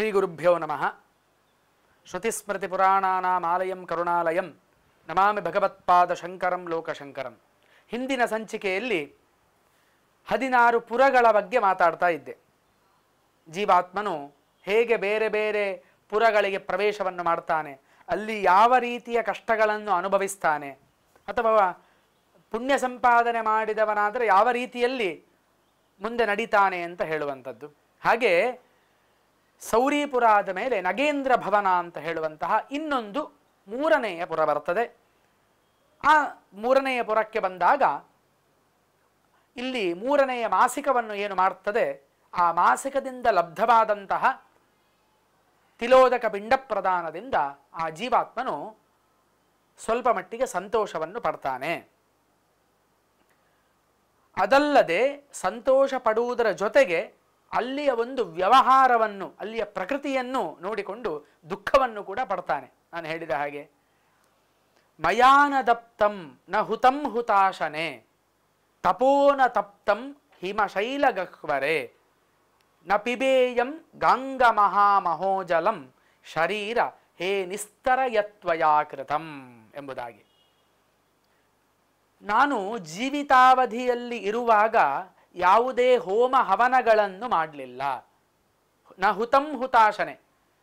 ಶ್ರೀ ಗುರುಭ್ಯೋ ನಮಃ ಶ್ರುತಿಸ್ಮೃತಿಪುರಾಣಾನಾಮಾಲಯಂ ಕರುಣಾಲಯಂ ನಮಾಮಿ ಭಗವತ್ಪಾದ ಶಂಕರಂ ಲೋಕಶಂಕರಂ ಹಿಂದಿನ ಸಂಚಿಕೆಯಲ್ಲಿ ಹದಿನಾರು ಪುರಗಳ ಬಗ್ಗೆ ಮಾತಾಡ್ತಾ ಇದ್ದೆ. ಜೀವಾತ್ಮನು ಹೇಗೆ ಬೇರೆ ಬೇರೆ ಪುರಗಳಿಗೆ ಪ್ರವೇಶವನ್ನು ಮಾಡ್ತಾನೆ, ಅಲ್ಲಿ ಯಾವ ರೀತಿಯ ಕಷ್ಟಗಳನ್ನು ಅನುಭವಿಸ್ತಾನೆ, ಅಥವಾ ಪುಣ್ಯ ಸಂಪಾದನೆ ಮಾಡಿದವನಾದರೆ ಯಾವ ರೀತಿಯಲ್ಲಿ ಮುಂದೆ ನಡೀತಾನೆ ಅಂತ ಹೇಳುವಂಥದ್ದು. ಹಾಗೆ ಸೌರೀಪುರ ಆದ ಮೇಲೆ ನಗೇಂದ್ರ ಭವನ ಅಂತ ಹೇಳುವಂತಹ ಇನ್ನೊಂದು ಮೂರನೆಯ ಪುರ ಬರ್ತದೆ. ಆ ಮೂರನೆಯ ಪುರಕ್ಕೆ ಬಂದಾಗ ಇಲ್ಲಿ ಮೂರನೆಯ ಮಾಸಿಕವನ್ನು ಏನು ಮಾಡ್ತದೆ? ಆ ಮಾಸಿಕದಿಂದ ಲಬ್ಧವಾದಂತಹ ತಿಲೋದಕ ಪಿಂಡ ಪ್ರದಾನದಿಂದ ಆ ಜೀವಾತ್ಮನು ಸ್ವಲ್ಪ ಮಟ್ಟಿಗೆ ಸಂತೋಷವನ್ನು ಪಡ್ತಾನೆ. ಅದಲ್ಲದೆ ಸಂತೋಷ ಪಡುವುದರ ಜೊತೆಗೆ ಅಲ್ಲಿಯ ಒಂದು ವ್ಯವಹಾರವನ್ನು, ಅಲ್ಲಿಯ ಪ್ರಕೃತಿಯನ್ನು ನೋಡಿಕೊಂಡು ದುಃಖವನ್ನು ಕೂಡ ಪಡ್ತಾನೆ. ನಾನು ಹೇಳಿದ ಹಾಗೆ, ಮಯಾನದಪ್ತಂ ನ ಹುತಂ ಹುತಾಶನೆ, ತಪೋನ ತಪ್ತಂ ಹಿಮಶೈಲಗಹ್ವರೆ, ನ ಪಿಬೇಯಂ ಗಂಗ ಮಹಾಮಹೋಜಲಂ ಶರೀರ ಹೇ ನಿಸ್ತರಯತ್ವಯಾ ಕೃತಂ ಎಂಬುದಾಗಿ. ನಾನು ಜೀವಿತಾವಧಿಯಲ್ಲಿ ಇರುವಾಗ ಯಾವುದೇ ಹೋಮ ಹವನಗಳನ್ನು ಮಾಡಲಿಲ್ಲ. ನ ಹುತಂ ಹುತಾಶನೆ.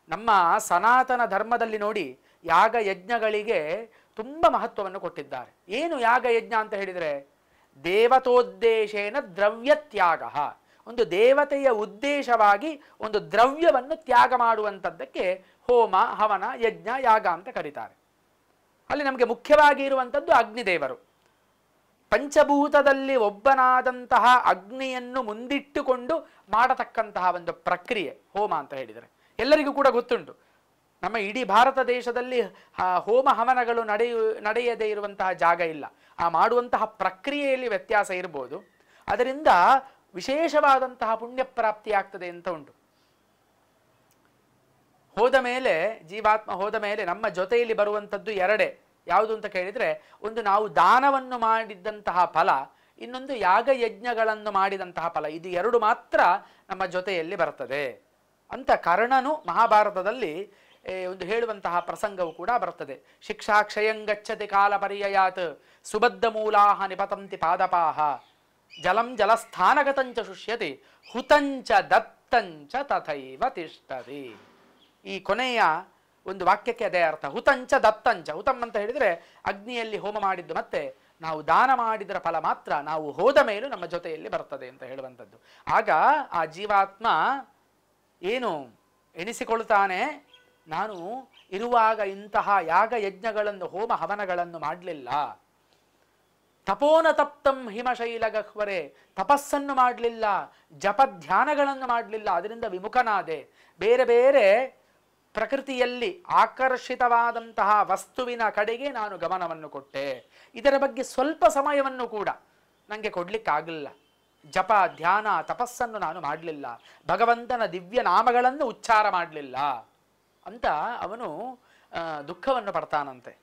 ನಮ್ಮ ಸನಾತನ ಧರ್ಮದಲ್ಲಿ ನೋಡಿ ಯಾಗ ಯಜ್ಞಗಳಿಗೆ ತುಂಬ ಮಹತ್ವವನ್ನು ಕೊಟ್ಟಿದ್ದಾರೆ. ಏನು ಯಾಗ ಯಜ್ಞ ಅಂತ ಹೇಳಿದರೆ ದೇವತೋದ್ದೇಶೇನ ದ್ರವ್ಯ ತ್ಯಾಗ ಒಂದು ದೇವತೆಯ ಉದ್ದೇಶವಾಗಿ ಒಂದು ದ್ರವ್ಯವನ್ನು ತ್ಯಾಗ ಮಾಡುವಂಥದ್ದಕ್ಕೆ ಹೋಮ, ಹವನ, ಯಜ್ಞ, ಯಾಗ ಅಂತ ಕರೀತಾರೆ. ಅಲ್ಲಿ ನಮಗೆ ಮುಖ್ಯವಾಗಿ ಇರುವಂಥದ್ದು ಅಗ್ನಿದೇವರು. ಪಂಚಭೂತದಲ್ಲಿ ಒಬ್ಬನಾದಂತಹ ಅಗ್ನಿಯನ್ನು ಮುಂದಿಟ್ಟುಕೊಂಡು ಮಾಡತಕ್ಕಂತಹ ಒಂದು ಪ್ರಕ್ರಿಯೆ, ಹೋಮ ಅಂತ ಹೇಳಿದರೆ. ಎಲ್ಲರಿಗೂ ಕೂಡ ಗೊತ್ತುಂಟು. ನಮ್ಮ ಇಡೀ ಭಾರತ ದೇಶದಲ್ಲಿ ಹೋಮ ಹವನಗಳು ನಡೆಯು, ನಡೆಯದೇ ಇರುವಂತಹ ಜಾಗ ಇಲ್ಲ. ಆ, ಮಾಡುವಂತಹ ಪ್ರಕ್ರಿಯೆಯಲ್ಲಿ ವ್ಯತ್ಯಾಸ ಇರ್ಬೋದು. ಅದರಿಂದ ವಿಶೇಷವಾದಂತಹ ಪುಣ್ಯ ಪ್ರಾಪ್ತಿ ಆಗ್ತದೆ ಅಂತ ಉಂಟು. ಹೋದ ಮೇಲೆ, ಜೀವಾತ್ಮ ಹೋದ ಮೇಲೆ ನಮ್ಮ ಜೊತೆಯಲ್ಲಿ ಬರುವಂಥದ್ದು ಎರಡೇ. ಯಾವುದು ಅಂತ ಕೇಳಿದರೆ, ಒಂದು ನಾವು ದಾನವನ್ನು ಮಾಡಿದ್ದಂತಹ ಫಲ, ಇನ್ನೊಂದು ಯಾಗ ಯಜ್ಞಗಳನ್ನು ಮಾಡಿದಂತಹ ಫಲ, ಇದು ಎರಡು ಮಾತ್ರ ನಮ್ಮ ಜೊತೆಯಲ್ಲಿ ಬರ್ತದೆ. ಅಂತ ಕರ್ಣನು ಮಹಾಭಾರತದಲ್ಲಿ ಒಂದು ಹೇಳುವಂತಹ ಪ್ರಸಂಗವು ಕೂಡ ಬರ್ತದೆ. ಶಿಕ್ಷಾ ಕ್ಷಯಂಗಚ್ಚತಿ ಕಾಲ ಪರ್ಯಯಾತ್, ಸುಬದ್ಧ ಮೂಲಾಹ ನಿಪತಂತಿ ಪಾದಪಾಹ, ಜಲಂ ಜಲಸ್ಥಾನಗತಂಚ ಶುಷ್ಯತಿ ಹುತಂಚ ದತ್ತಂಚ ತಥೈವ ತಿಷ್ಟತಿ. ಈ ಕೊನೆಯ ಒಂದು ವಾಕ್ಯಕ್ಕೆ ಅದೇ ಅರ್ಥ. ಹುತಂಚ ದತ್ತಂಚ. ಹುತಂ ಅಂತ ಹೇಳಿದ್ರೆ ಅಗ್ನಿಯಲ್ಲಿ ಹೋಮ ಮಾಡಿದ್ದು ಮತ್ತೆ ನಾವು ದಾನ ಮಾಡಿದರ ಫಲ ಮಾತ್ರ ನಾವು ಹೋದ ಮೇಲೂ ನಮ್ಮ ಜೊತೆಯಲ್ಲಿ ಬರ್ತದೆ ಅಂತ ಹೇಳುವಂಥದ್ದು. ಆಗ ಆ ಜೀವಾತ್ಮ ಏನು ಎಣಿಸಿಕೊಳ್ತಾನೆ, ನಾನು ಇರುವಾಗ ಇಂತಹ ಯಾಗ ಯಜ್ಞಗಳನ್ನು, ಹೋಮ ಹವನಗಳನ್ನು ಮಾಡಲಿಲ್ಲ. ತಪೋನ ತಪ್ತಂ ಹಿಮಶೈಲಗಹ್ವರೆ ತಪಸ್ಸನ್ನು ಮಾಡಲಿಲ್ಲ ಜಪ ಧ್ಯಾನಗಳನ್ನು ಮಾಡಲಿಲ್ಲ, ಅದರಿಂದ ವಿಮುಖನಾದೆ. ಬೇರೆ ಬೇರೆ ಪ್ರಕೃತಿಯಲ್ಲಿ ಆಕರ್ಷಿತವಾದಂತಹ ವಸ್ತುವಿನ ಕಡೆಗೆ ನಾನು ಗಮನವನ್ನು ಕೊಟ್ಟೆ. ಇದರ ಬಗ್ಗೆ ಸ್ವಲ್ಪ ಸಮಯವನ್ನು ಕೂಡ ನನಗೆ ಕೊಡಲಿಕ್ಕಾಗಲಿಲ್ಲ ಜಪ, ಧ್ಯಾನ, ತಪಸ್ಸನ್ನು ನಾನು ಮಾಡಲಿಲ್ಲ. ಭಗವಂತನ ದಿವ್ಯ ನಾಮಗಳನ್ನು ಉಚ್ಚಾರ ಮಾಡಲಿಲ್ಲ. ಅಂತ ಅವನು ದುಃಖವನ್ನು ಪಡ್ತಾನಂತೆ.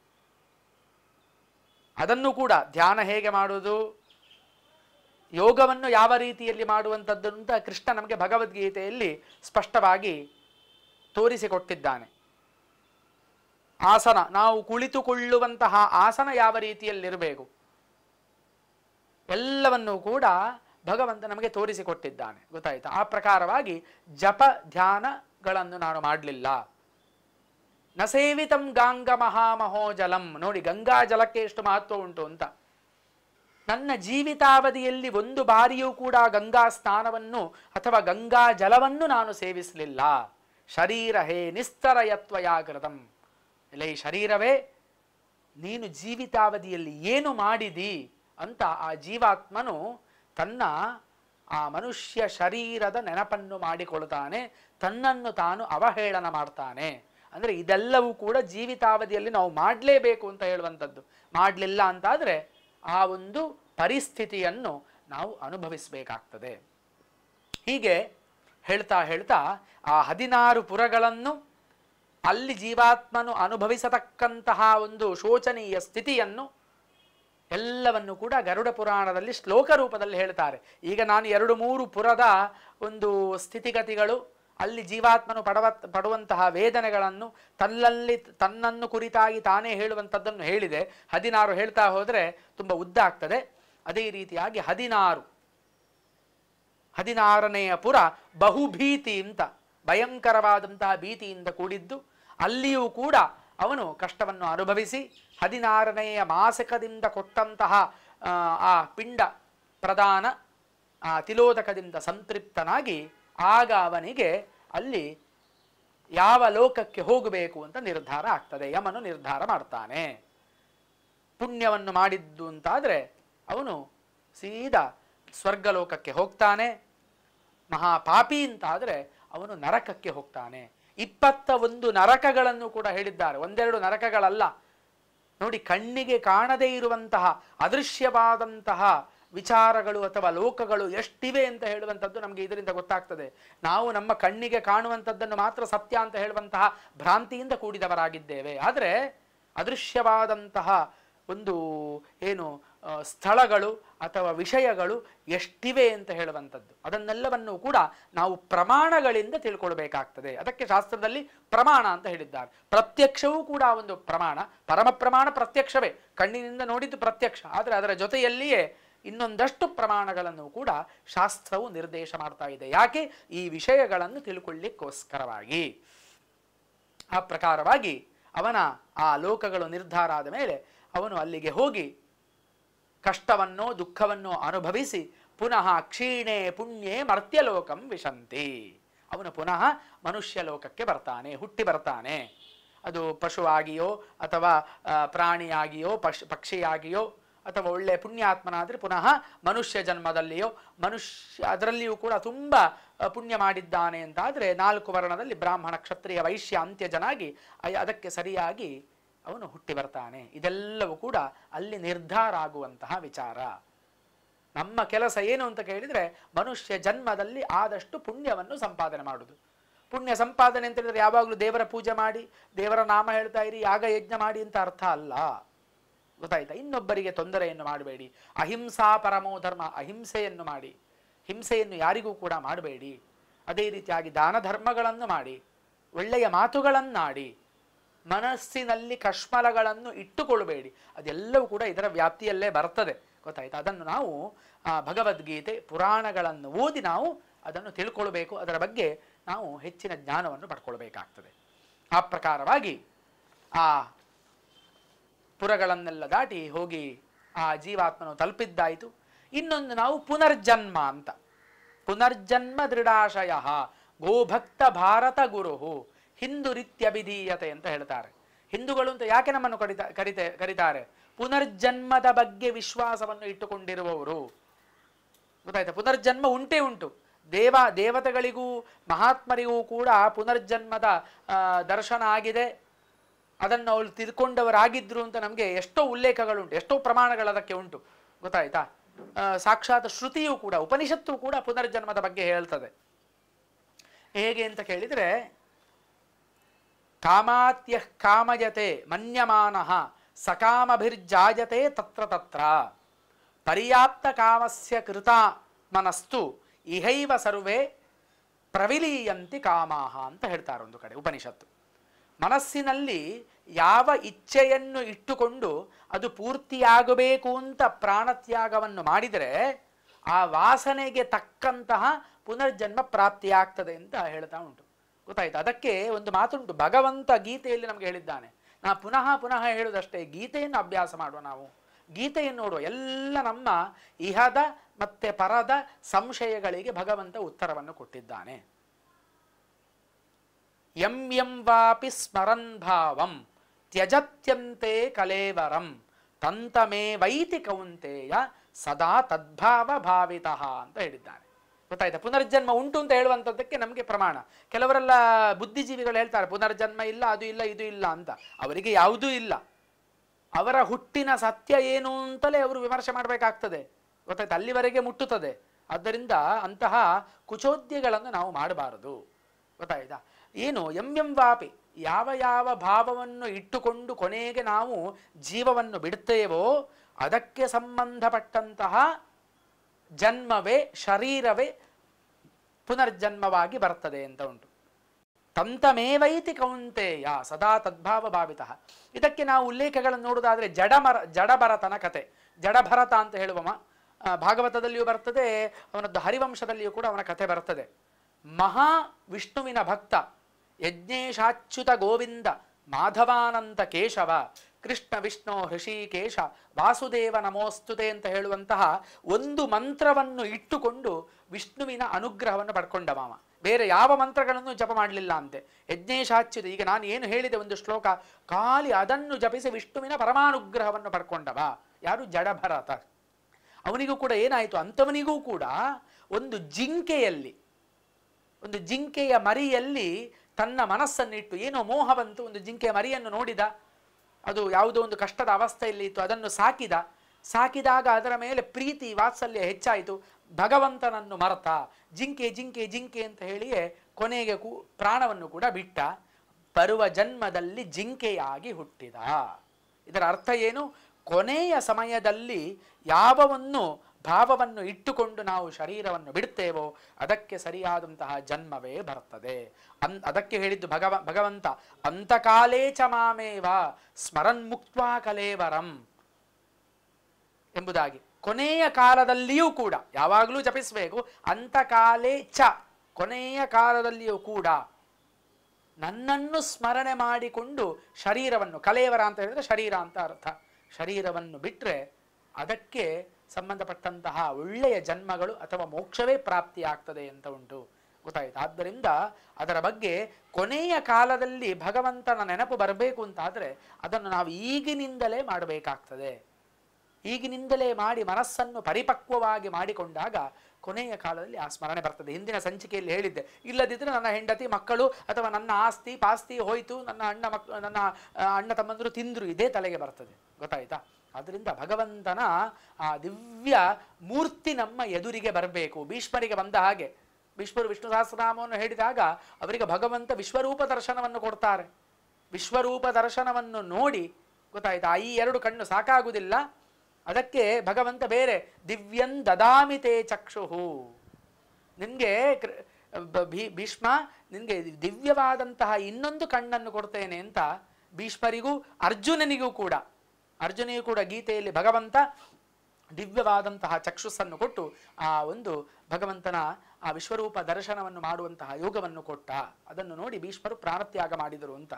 ಅದನ್ನು ಕೂಡ ಧ್ಯಾನ ಹೇಗೆ ಮಾಡುವುದು ಯೋಗವನ್ನು ಯಾವ ರೀತಿಯಲ್ಲಿ ಮಾಡುವಂಥದ್ದು ಅಂತ ಕೃಷ್ಣ ನಮಗೆ ಭಗವದ್ಗೀತೆಯಲ್ಲಿ ಸ್ಪಷ್ಟವಾಗಿ ತೋರಿಸಿಕೊಟ್ಟಿದ್ದಾನೆ. ಆಸನ, ನಾವು ಕುಳಿತುಕೊಳ್ಳುವಂತಹ ಆಸನ ಯಾವ ರೀತಿಯಲ್ಲಿರಬೇಕು? ಎಲ್ಲವನ್ನೂ ಕೂಡ ಭಗವಂತ ನಮಗೆ ತೋರಿಸಿಕೊಟ್ಟಿದ್ದಾನೆ. ಗೊತ್ತಾಯ್ತಾ? ಆ ಪ್ರಕಾರವಾಗಿ ಜಪ ಧ್ಯಾನಗಳನ್ನು ನಾನು ಮಾಡಲಿಲ್ಲ. ನ ಸೇವಿತಂ ಗಾಂಗ ಮಹಾಮಹೋಜಲಂ. ನೋಡಿ, ಗಂಗಾ ಜಲಕ್ಕೆ ಎಷ್ಟು ಮಹತ್ವ ಉಂಟು ಅಂತ. ನನ್ನ ಜೀವಿತಾವಧಿಯಲ್ಲಿ ಒಂದು ಬಾರಿಯೂ ಕೂಡ ಗಂಗಾ ಸ್ನಾನವನ್ನು ಅಥವಾ ಗಂಗಾ ಜಲವನ್ನು ನಾನು ಸೇವಿಸಲಿಲ್ಲ. ಶರೀರ ಹೇ ನಿಸ್ತರಯತ್ವಯಾಗೃತಂ ಇಲ್ಲ ಈ ಶರೀರವೇ, ನೀನು ಜೀವಿತಾವಧಿಯಲ್ಲಿ ಏನು ಮಾಡಿದಿ ಅಂತ ಆ ಜೀವಾತ್ಮನು ತನ್ನ ಆ ಮನುಷ್ಯ ಶರೀರದ ನೆನಪನ್ನು ಮಾಡಿಕೊಳ್ತಾನೆ ತನ್ನನ್ನು ತಾನು ಅವಹೇಳನ ಮಾಡ್ತಾನೆ. ಅಂದರೆ ಇದೆಲ್ಲವೂ ಕೂಡ ಜೀವಿತಾವಧಿಯಲ್ಲಿ ನಾವು ಮಾಡಲೇಬೇಕು ಅಂತ ಹೇಳುವಂಥದ್ದು. ಮಾಡಲಿಲ್ಲ ಅಂತಾದರೆ ಆ ಒಂದು ಪರಿಸ್ಥಿತಿಯನ್ನು ನಾವು ಅನುಭವಿಸಬೇಕಾಗ್ತದೆ. ಹೀಗೆ ಹೇಳ್ತಾ ಹೇಳ್ತಾ ಆ ಹದಿನಾರು ಪುರಗಳನ್ನು ಅಲ್ಲಿ ಜೀವಾತ್ಮನು ಅನುಭವಿಸತಕ್ಕಂತಹ ಒಂದು ಶೋಚನೀಯ ಸ್ಥಿತಿಯನ್ನು ಎಲ್ಲವನ್ನು ಕೂಡ ಗರುಡ ಪುರಾಣದಲ್ಲಿ ಶ್ಲೋಕ ರೂಪದಲ್ಲಿ ಹೇಳ್ತಾರೆ. ಈಗ ನಾನು ಎರಡು ಮೂರು ಪುರದ ಒಂದು ಸ್ಥಿತಿಗತಿಗಳು, ಅಲ್ಲಿ ಜೀವಾತ್ಮನು ಪಡವ ಪಡುವಂತಹ ವೇದನೆಗಳನ್ನು ತನ್ನಲ್ಲಿ ತನ್ನನ್ನು ಕುರಿತಾಗಿ ತಾನೇ ಹೇಳುವಂಥದ್ದನ್ನು ಹೇಳಿದೆ. ಹದಿನಾರು ಹೇಳ್ತಾ ಹೋದರೆ ತುಂಬ ಉದ್ದ ಆಗ್ತದೆ. ಅದೇ ರೀತಿಯಾಗಿ ಹದಿನಾರು. ಹದಿನಾರನೆಯ ಪುರ ಬಹುಭೀತಿ ಅಂತ ಭಯಂಕರವಾದಂತಹ ಭೀತಿಯಿಂದ ಕೂಡಿದ್ದು ಅಲ್ಲಿಯೂ ಕೂಡ ಅವನು ಕಷ್ಟವನ್ನು ಅನುಭವಿಸಿ ಹದಿನಾರನೆಯ ಮಾಸಕದಿಂದ ಕೊಟ್ಟಂತಹ ಆ, ಪಿಂಡ ಪ್ರದಾನ ಆ ತಿಲೋದಕದಿಂದ ಸಂತೃಪ್ತನಾಗಿ ಆಗ ಅವನಿಗೆ ಅಲ್ಲಿ ಯಾವ ಲೋಕಕ್ಕೆ ಹೋಗಬೇಕು ಅಂತ ನಿರ್ಧಾರ ಆಗ್ತದೆ ಯಮನು ನಿರ್ಧಾರ ಮಾಡ್ತಾನೆ. ಪುಣ್ಯವನ್ನು ಮಾಡಿದ್ದು ಅಂತಾದರೆ ಅವನು ಸೀದಾ ಸ್ವರ್ಗಲೋಕಕ್ಕೆ ಹೋಗ್ತಾನೆ ಮಹಾಪಾಪಿ ಅಂತಾದರೆ ಅವನು ನರಕಕ್ಕೆ ಹೋಗ್ತಾನೆ. ಇಪ್ಪತ್ತ ಒಂದು ನರಕಗಳನ್ನು ಕೂಡ ಹೇಳಿದ್ದಾರೆ. ಒಂದೆರಡು ನರಕಗಳಲ್ಲ. ನೋಡಿ, ಕಣ್ಣಿಗೆ ಕಾಣದೇ ಇರುವಂತಹ ಅದೃಶ್ಯವಾದಂತಹ ವಿಚಾರಗಳು ಅಥವಾ ಲೋಕಗಳು ಎಷ್ಟಿವೆ ಅಂತ ಹೇಳುವಂಥದ್ದು ನಮಗೆ ಇದರಿಂದ ಗೊತ್ತಾಗ್ತದೆ. ನಾವು ನಮ್ಮ ಕಣ್ಣಿಗೆ ಕಾಣುವಂಥದ್ದನ್ನು ಮಾತ್ರ ಸತ್ಯ ಅಂತ ಹೇಳುವಂತಹ ಭ್ರಾಂತಿಯಿಂದ ಕೂಡಿದವರಾಗಿದ್ದೇವೆ. ಆದರೆ, ಅದೃಶ್ಯವಾದಂತಹ ಒಂದು, ಏನು ಸ್ಥಳಗಳು ಅಥವಾ ವಿಷಯಗಳು ಎಷ್ಟಿವೆ ಅಂತ ಹೇಳುವಂಥದ್ದು. ಅದನ್ನೆಲ್ಲವನ್ನು ಕೂಡ ನಾವು ಪ್ರಮಾಣಗಳಿಂದ ತಿಳ್ಕೊಳ್ಬೇಕಾಗ್ತದೆ. ಅದಕ್ಕೆ ಶಾಸ್ತ್ರದಲ್ಲಿ ಪ್ರಮಾಣ ಅಂತ ಹೇಳಿದ್ದಾರೆ. ಪ್ರತ್ಯಕ್ಷವೂ ಕೂಡ ಒಂದು ಪ್ರಮಾಣ. ಪರಮ ಪ್ರಮಾಣ ಪ್ರತ್ಯಕ್ಷವೇ. ಕಣ್ಣಿನಿಂದ ನೋಡಿದ್ದು ಪ್ರತ್ಯಕ್ಷ. ಆದರೆ ಅದರ ಜೊತೆಯಲ್ಲಿಯೇ ಇನ್ನೊಂದಷ್ಟು ಪ್ರಮಾಣಗಳನ್ನು ಕೂಡ ಶಾಸ್ತ್ರವು ನಿರ್ದೇಶ ಮಾಡ್ತಾ ಇದೆ. ಯಾಕೆ? ಈ ವಿಷಯಗಳನ್ನು ತಿಳ್ಕೊಳ್ಳಿಕ್ಕೋಸ್ಕರವಾಗಿ. ಆ ಪ್ರಕಾರವಾಗಿ ಅವನ ಆ ಲೋಕಗಳು ನಿರ್ಧಾರ ಆದ ಮೇಲೆ ಅವನು ಅಲ್ಲಿಗೆ ಹೋಗಿ ಕಷ್ಟವನ್ನೋ ದುಃಖವನ್ನೋ ಅನುಭವಿಸಿ ಪುನಃ ಕ್ಷೀಣೆ ಪುಣ್ಯೆ ಮರ್ತ್ಯಲೋಕಂ ವಿಶಂತಿ. ಅವನು ಪುನಃ ಮನುಷ್ಯ ಲೋಕಕ್ಕೆ ಬರ್ತಾನೆ, ಹುಟ್ಟಿ ಬರ್ತಾನೆ. ಅದು ಪಶುವಾಗಿಯೋ ಅಥವಾ ಪ್ರಾಣಿಯಾಗಿಯೋ ಪಕ್ಷ ಪಕ್ಷಿಯಾಗಿಯೋ ಅಥವಾ ಒಳ್ಳೆ ಪುಣ್ಯಾತ್ಮನಾದರೆ ಪುನಃ ಮನುಷ್ಯ ಜನ್ಮದಲ್ಲಿಯೋ, ಮನುಷ್ಯ ಅದರಲ್ಲಿಯೂ ಕೂಡ ತುಂಬ ಪುಣ್ಯ ಮಾಡಿದ್ದಾನೆ ಅಂತಾದರೆ ನಾಲ್ಕು ವರ್ಣದಲ್ಲಿ ಬ್ರಾಹ್ಮಣ ಕ್ಷತ್ರಿಯ ವೈಶ್ಯ ಅಂತ್ಯಜನಾಗಿ ಅದಕ್ಕೆ ಸರಿಯಾಗಿ ಅವನು ಹುಟ್ಟಿ ಬರ್ತಾನೆ. ಇದೆಲ್ಲವೂ ಕೂಡ ಅಲ್ಲಿ ನಿರ್ಧಾರ ಆಗುವಂತಹ ವಿಚಾರ. ನಮ್ಮ ಕೆಲಸ ಏನು ಅಂತ ಕೇಳಿದರೆ ಮನುಷ್ಯ ಜನ್ಮದಲ್ಲಿ ಆದಷ್ಟು ಪುಣ್ಯವನ್ನು ಸಂಪಾದನೆ ಮಾಡುವುದು ಪುಣ್ಯ ಸಂಪಾದನೆ ಅಂತ ಹೇಳಿದ್ರೆ ಯಾವಾಗಲೂ ದೇವರ ಪೂಜೆ ಮಾಡಿ, ದೇವರ ನಾಮ ಹೇಳ್ತಾ ಇರಿ, ಯಾಗ ಯಜ್ಞ ಮಾಡಿ ಅಂತ ಅರ್ಥ ಅಲ್ಲ. ಗೊತ್ತಾಯ್ತಾ? ಇನ್ನೊಬ್ಬರಿಗೆ ತೊಂದರೆಯನ್ನು ಮಾಡಬೇಡಿ. ಅಹಿಂಸಾ ಪರಮೋ ಧರ್ಮ, ಅಹಿಂಸೆಯನ್ನು ಮಾಡಿ. ಹಿಂಸೆಯನ್ನು ಯಾರಿಗೂ ಕೂಡ ಮಾಡಬೇಡಿ. ಅದೇ ರೀತಿಯಾಗಿ ದಾನ ಧರ್ಮಗಳನ್ನು ಮಾಡಿ. ಒಳ್ಳೆಯ ಮಾತುಗಳನ್ನಾಡಿ. ಮನಸ್ಸಿನಲ್ಲಿ ಕಶ್ಮಲಗಳನ್ನು ಇಟ್ಟುಕೊಳ್ಳಬೇಡಿ. ಅದೆಲ್ಲವೂ ಕೂಡ ಇದರ ವ್ಯಾಪ್ತಿಯಲ್ಲೇ ಬರ್ತದೆ. ಗೊತ್ತಾಯ್ತು? ಅದನ್ನು ನಾವು ಆ, ಭಗವದ್ಗೀತೆ ಪುರಾಣಗಳನ್ನು ಓದಿ ನಾವು ಅದನ್ನು ತಿಳ್ಕೊಳ್ಬೇಕು. ಅದರ ಬಗ್ಗೆ ನಾವು ಹೆಚ್ಚಿನ ಜ್ಞಾನವನ್ನು ಪಡ್ಕೊಳ್ಬೇಕಾಗ್ತದೆ. ಆ ಪ್ರಕಾರವಾಗಿ ಆ ಪುರಗಳನ್ನೆಲ್ಲ ದಾಟಿ ಹೋಗಿ ಆ ಜೀವಾತ್ಮನು ತಲುಪಿದ್ದಾಯಿತು. ಇನ್ನೊಂದು ನಾವು ಪುನರ್ಜನ್ಮ ಅಂತ. ಪುನರ್ಜನ್ಮ ದೃಢಾಶಯ ಗೋಭಕ್ತ ಭಾರತ ಗುರುಹು. ಹಿಂದು ರೀತ್ಯಭಿಧೀಯತೆ ಅಂತ ಹೇಳ್ತಾರೆ. ಹಿಂದೂಗಳು ಅಂತ ಯಾಕೆ ನಮ್ಮನ್ನು ಕರಿತಾ ಕರಿತೆ, ಕರೀತಾರೆ? ಪುನರ್ಜನ್ಮದ ಬಗ್ಗೆ ವಿಶ್ವಾಸವನ್ನು ಇಟ್ಟುಕೊಂಡಿರುವವರು. ಗೊತ್ತಾಯ್ತಾ? ಪುನರ್ಜನ್ಮ ಉಂಟೇ ಉಂಟು. ದೇವ, ದೇವತೆಗಳಿಗೂ, ಮಹಾತ್ಮರಿಗೂ ಕೂಡ ಪುನರ್ಜನ್ಮದ ದರ್ಶನ ಆಗಿದೆ. ಅದನ್ನು ಅವಳು ತಿಳ್ಕೊಂಡವರಾಗಿದ್ರು ಅಂತ ನಮಗೆ ಎಷ್ಟೋ ಉಲ್ಲೇಖಗಳುಂಟು, ಎಷ್ಟೋ ಪ್ರಮಾಣಗಳು ಅದಕ್ಕೆ ಉಂಟು. ಗೊತ್ತಾಯ್ತಾ? ಸಾಕ್ಷಾತ್ ಶ್ರುತಿಯೂ ಕೂಡ, ಉಪನಿಷತ್ತು ಕೂಡ ಪುನರ್ಜನ್ಮದ ಬಗ್ಗೆ ಹೇಳ್ತದೆ. ಹೇಗೆ ಅಂತ ಕೇಳಿದರೆ ಕಾಮಾತ್ಯ ಕಾಮಯತೆ ಮನ್ಯಮಾನ ಸಕಾಮಭಿರ್ಜಾಯತೆ ತತ್ರ ತತ್ರ. ಪರ್ಯಾಪ್ತ ಕಾಮಸ್ಯ ಕೃತ ಮನಸ್ತು ಇಹೈವ ಸರ್ವೇ ಪ್ರವಿಲೀಯಂತಿ ಕಾಮಾಹ ಅಂತ ಹೇಳ್ತಾರೆ ಒಂದು ಕಡೆ ಉಪನಿಷತ್ತು. ಮನಸ್ಸಿನಲ್ಲಿ ಯಾವ ಇಚ್ಛೆಯನ್ನು ಇಟ್ಟುಕೊಂಡು ಅದು ಪೂರ್ತಿಯಾಗಬೇಕು ಅಂತ ಪ್ರಾಣತ್ಯಾಗವನ್ನು ಮಾಡಿದರೆ ಆ ವಾಸನೆಗೆ ತಕ್ಕಂತಹ ಪುನರ್ಜನ್ಮ ಪ್ರಾಪ್ತಿಯಾಗ್ತದೆ ಅಂತ ಹೇಳ್ತಾ ಉಂಟು. ಗೊತ್ತಾಯ್ತು? ಅದಕ್ಕೆ ಒಂದು ಮಾತುಂಟು. ಭಗವಂತ ಗೀತೆಯಲ್ಲಿ ನಮಗೆ ಹೇಳಿದ್ದಾನೆ. ನಾ ಪುನಃ ಪುನಃ ಹೇಳುವುದಷ್ಟೇ ಗೀತೆಯನ್ನು ಅಭ್ಯಾಸ ಮಾಡುವ ನಾವು. ಗೀತೆಯನ್ನು ನೋಡುವ ಎಲ್ಲ ನಮ್ಮ ಇಹದ ಮತ್ತೆ ಪರದ ಸಂಶಯಗಳಿಗೆ ಭಗವಂತ ಉತ್ತರವನ್ನು ಕೊಟ್ಟಿದ್ದಾನೆ. ಎಂ ಎಂ ವಾಪಿ ಸ್ಮರನ್ ಭಾವಂ, ತ್ಯಜತ್ಯಂತೆ ಕಲೇವರಂ, ತಂತಮೇ ವೈತಿ ಕೌಂತೆಯ ಸದಾ ತದ್ಭಾವ ಭಾವಿತಃ ಅಂತ ಹೇಳಿದ್ದಾನೆ. ಗೊತ್ತಾಯ್ತಾ? ಪುನರ್ಜನ್ಮ ಉಂಟು ಅಂತ ಹೇಳುವಂಥದ್ದಕ್ಕೆ ನಮಗೆ ಪ್ರಮಾಣ. ಕೆಲವರೆಲ್ಲ ಬುದ್ಧಿಜೀವಿಗಳು ಹೇಳ್ತಾರೆ, ಪುನರ್ಜನ್ಮ ಇಲ್ಲ, ಅದು ಇಲ್ಲ, ಇದು ಇಲ್ಲ ಅಂತ. ಅವರಿಗೆ ಯಾವುದೂ ಇಲ್ಲ. ಅವರ ಹುಟ್ಟಿನ ಸತ್ಯ ಏನು ಅಂತಲೇ ಅವರು ವಿಮರ್ಶೆ ಮಾಡಬೇಕಾಗ್ತದೆ. ಗೊತ್ತಾಯ್ತು? ಅಲ್ಲಿವರೆಗೆ ಮುಟ್ಟುತ್ತದೆ. ಆದ್ದರಿಂದ ಅಂತಹ ಕುಚೋದ್ಯಗಳನ್ನು ನಾವು ಮಾಡಬಾರದು. ಗೊತ್ತಾಯ್ತಾ? ಏನು? ಎಂ ಎಂ ವಾಪಿ. ಯಾವ ಯಾವ ಭಾವವನ್ನು ಇಟ್ಟುಕೊಂಡು ಕೊನೆಗೆ ನಾವು ಜೀವವನ್ನು ಬಿಡುತ್ತೇವೋ ಅದಕ್ಕೆ ಸಂಬಂಧಪಟ್ಟಂತಹ ಜನ್ಮವೇ, ಶರೀರವೇ ಪುನರ್ಜನ್ಮವಾಗಿ ಬರ್ತದೆ ಅಂತ ಉಂಟು. ತಂತಮೇವೈತಿ ಕೌಂತೆಯ, ಸದಾ ತದ್ಭಾವ ಭಾವಿತ ಇದಕ್ಕೆ ನಾವು ಉಲ್ಲೇಖಗಳನ್ನು ನೋಡುವುದಾದ್ರೆ ಜಡಮರ, ಜಡಭರತನ ಕತೆ. ಜಡಭರತ ಅಂತ ಹೇಳುವ ಭಾಗವತದಲ್ಲಿಯೂ ಬರ್ತದೆ, ಅವನದ್ದು ಹರಿವಂಶದಲ್ಲಿಯೂ ಕೂಡ ಅವನ ಕಥೆ ಬರ್ತದೆ. ಮಹಾ ವಿಷ್ಣುವಿನ ಭಕ್ತ, ಯಜ್ಞೇಶಾಚ್ಯುತ ಗೋವಿಂದ, ಮಾಧವಾನಂದ ಕೇಶವ ಕೃಷ್ಣ ವಿಷ್ಣು ಹೃಷಿಕೇಶ ವಾಸುದೇವ ನಮೋಸ್ತುತೆ ಅಂತ ಹೇಳುವಂತಹ ಒಂದು ಮಂತ್ರವನ್ನು ಇಟ್ಟುಕೊಂಡು ವಿಷ್ಣುವಿನ ಅನುಗ್ರಹವನ್ನು ಪಡ್ಕೊಂಡ ಮಾವ. ಬೇರೆ ಯಾವ ಮಂತ್ರಗಳನ್ನು ಜಪ ಮಾಡಲಿಲ್ಲ ಅಂತೆ. ಯಜ್ಞೇಶಾಚ್ಯುತ, ಈಗ ನಾನು ಏನು ಹೇಳಿದೆ ಒಂದು ಶ್ಲೋಕ, ಖಾಲಿ ಅದನ್ನು ಜಪಿಸಿ ವಿಷ್ಣುವಿನ ಪರಮಾನುಗ್ರಹವನ್ನು ಪಡ್ಕೊಂಡವ ಯಾರು? ಜಡಭರತ. ಅವನಿಗೂ ಕೂಡ ಏನಾಯಿತು? ಅಂಥವನಿಗೂ ಕೂಡ ಒಂದು ಜಿಂಕೆಯಲ್ಲಿ, ಒಂದು ಜಿಂಕೆಯ ಮರಿಯಲ್ಲಿ ತನ್ನ ಮನಸ್ಸನ್ನಿಟ್ಟು, ಏನೋ ಮೋಹ ಬಂತು, ಒಂದು ಜಿಂಕೆಯ ಮರಿಯನ್ನು ನೋಡಿದ. ಅದು ಯಾವುದೋ ಒಂದು ಕಷ್ಟದ ಅವಸ್ಥೆಯಲ್ಲಿ ಇತ್ತು ಅದನ್ನು ಸಾಕಿದ. ಸಾಕಿದಾಗ ಅದರ ಮೇಲೆ ಪ್ರೀತಿ, ವಾತ್ಸಲ್ಯ ಹೆಚ್ಚಾಯಿತು. ಭಗವಂತನನ್ನು ಮರೆತ, ಜಿಂಕೆ ಜಿಂಕೆ ಜಿಂಕೆ ಅಂತ ಹೇಳಿಯೇ ಕೊನೆಗೆ ಕೂ, ಪ್ರಾಣವನ್ನು ಕೂಡ ಬಿಟ್ಟ. ಬರುವ ಜನ್ಮದಲ್ಲಿ ಜಿಂಕೆಯಾಗಿ ಹುಟ್ಟಿದ. ಇದರ ಅರ್ಥ ಏನು? ಕೊನೆಯ ಸಮಯದಲ್ಲಿ ಯಾವವನ್ನು ಭಾವವನ್ನು ಇಟ್ಟುಕೊಂಡು ನಾವು ಶರೀರವನ್ನು ಬಿಡುತ್ತೇವೋ ಅದಕ್ಕೆ ಸರಿಯಾದಂತಹ ಜನ್ಮವೇ ಬರ್ತದೆ ಅನ್, ಅದಕ್ಕೆ ಹೇಳಿದ್ದು ಭಗವ, ಭಗವಂತ ಅಂತಕಾಲೇ ಚ ಮಾಮೇವ ಸ್ಮರನ್ ಮುಕ್ತ್ವಾ ಕಲೇವರಂ ಎಂಬುದಾಗಿ. ಕೊನೆಯ ಕಾಲದಲ್ಲಿಯೂ ಕೂಡ, ಯಾವಾಗಲೂ ಜಪಿಸಬೇಕು ಅಂತಕಾಲೇ ಚ ಕೊನೆಯ ಕಾಲದಲ್ಲಿಯೂ ಕೂಡ ನನ್ನನ್ನು ಸ್ಮರಣೆ ಮಾಡಿಕೊಂಡು ಶರೀರವನ್ನು, ಕಲೇವರ ಅಂತ ಹೇಳಿದ್ರೆ ಶರೀರ ಅಂತ ಅರ್ಥ. ಶರೀರವನ್ನು ಬಿಟ್ಟರೆ ಅದಕ್ಕೆ ಸಂಬಂಧಪಟ್ಟಂತಹ ಒಳ್ಳೆಯ ಜನ್ಮಗಳು ಅಥವಾ ಮೋಕ್ಷವೇ ಪ್ರಾಪ್ತಿಯಾಗ್ತದೆ ಅಂತ ಉಂಟು. ಗೊತ್ತಾಯ್ತು? ಆದ್ದರಿಂದ ಅದರ ಬಗ್ಗೆ ಕೊನೆಯ ಕಾಲದಲ್ಲಿ ಭಗವಂತನ ನೆನಪು ಬರಬೇಕು ಅಂತಾದರೆ ಅದನ್ನು ನಾವು ಈಗಿನಿಂದಲೇ ಮಾಡಬೇಕಾಗ್ತದೆ. ಈಗಿನಿಂದಲೇ ಮಾಡಿ ಮನಸ್ಸನ್ನು ಪರಿಪಕ್ವವಾಗಿ ಮಾಡಿಕೊಂಡಾಗ ಕೊನೆಯ ಕಾಲದಲ್ಲಿ ಆ ಸ್ಮರಣೆ ಬರ್ತದೆ. ಹಿಂದಿನ ಸಂಚಿಕೆಯಲ್ಲಿ ಹೇಳಿದ್ದೆ ಇಲ್ಲದಿದ್ದರೆ ನನ್ನ ಹೆಂಡತಿ, ಮಕ್ಕಳು ಅಥವಾ ನನ್ನ ಆಸ್ತಿ, ಪಾಸ್ತಿ ಹೋಯಿತು, ನನ್ನ ಅಣ್ಣ ಮಕ್, ನನ್ನ ಅಣ್ಣ ತಮ್ಮಂದರು ತಿಂದರು, ಇದೇ ತಲೆಗೆ ಬರ್ತದೆ. ಗೊತ್ತಾಯ್ತಾ? ಆದ್ದರಿಂದ ಭಗವಂತನ ಆ ದಿವ್ಯ ಮೂರ್ತಿ ನಮ್ಮ ಎದುರಿಗೆ ಬರಬೇಕು. ಭೀಷ್ಮರಿಗೆ ಬಂದ ಹಾಗೆ. ಭೀಷ್ಮರು ವಿಷ್ಣು ಸಹಸ್ರನಾಮವನ್ನು ಹೇಳಿದಾಗ ಅವರಿಗೆ ಭಗವಂತ ವಿಶ್ವರೂಪ ದರ್ಶನವನ್ನು ಕೊಡ್ತಾರೆ. ವಿಶ್ವರೂಪ ದರ್ಶನವನ್ನು ನೋಡಿ ಗೊತ್ತಾಯ್ತಾ, ಈ ಎರಡು ಕಣ್ಣು ಸಾಕಾಗುವುದಿಲ್ಲ. ಅದಕ್ಕೆ ಭಗವಂತ ಬೇರೆ ದಿವ್ಯನ್ ದದಾಮಿತೇ ಚಕ್ಷುಹು. ನಿನಗೆ ಭೀಷ್ಮ, ನಿನಗೆ ದಿವ್ಯವಾದಂತಹ ಇನ್ನೊಂದು ಕಣ್ಣನ್ನು ಕೊಡ್ತೇನೆ ಅಂತ ಭೀಷ್ಮರಿಗೂ ಅರ್ಜುನನಿಗೂ ಕೂಡ. ಅರ್ಜುನಿಗೂ ಕೂಡ ಗೀತೆಯಲ್ಲಿ ಭಗವಂತ ದಿವ್ಯವಾದಂತಹ ಚಕ್ಷುಸ್ಸನ್ನು ಕೊಟ್ಟು ಆ ಒಂದು ಭಗವಂತನ ಆ ವಿಶ್ವರೂಪ ದರ್ಶನವನ್ನು ಮಾಡುವಂತಹ ಯೋಗವನ್ನು ಕೊಟ್ಟ. ಅದನ್ನು ನೋಡಿ ಭೀಷ್ಮರು ಪ್ರಾಣತ್ಯಾಗ ಮಾಡಿದರು ಅಂತ.